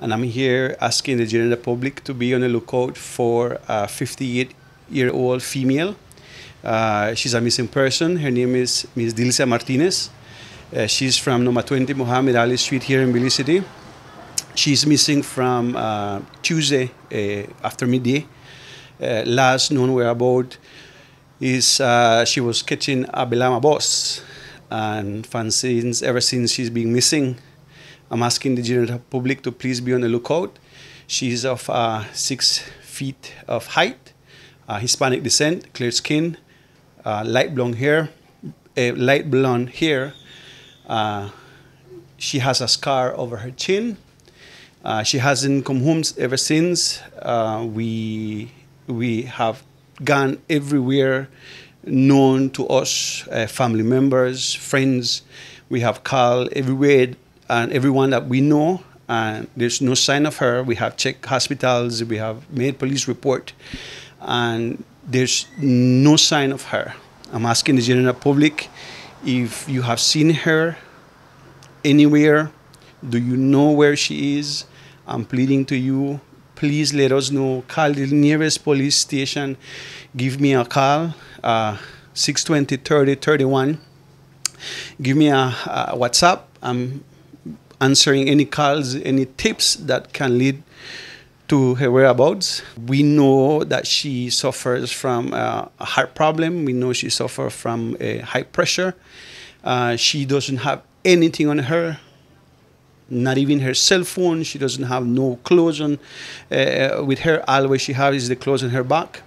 and I'm here asking the general public to be on the lookout for a 58 year old female. Uh, she's a missing person. Her name is Ms. Dilcia Martinez. Uh, she's from number 20 Muhammad Ali Street here in Belize City. She's missing from uh, Tuesday uh, after midday. Uh, last known whereabout is uh, she was catching a Belama bus, and since, ever since she's been missing, I'm asking the general public to please be on the lookout. She's of uh, six feet of height, uh, Hispanic descent, clear skin, uh, light blonde hair, light blonde hair. Uh, she has a scar over her chin. Uh, she hasn't come home ever since. Uh, we we have gone everywhere known to us, family members, friends. We have called everywhere and everyone that we know, and there's no sign of her. We have checked hospitals, we have made police report, and there's no sign of her. I'm asking the general public if you have seen her anywhere, do you know where she is? I'm pleading to you, please let us know. Call the nearest police station. Give me a call, uh, 620 30 31. Give me a, a WhatsApp. I'm answering any calls, any tips that can lead to her whereabouts. We know that she suffers from uh, a heart problem. We know she suffers from a high pressure. Uh, she doesn't have anything on her, not even her cell phone. She doesn't have no clothes on uh, with her. All she has is the clothes on her back.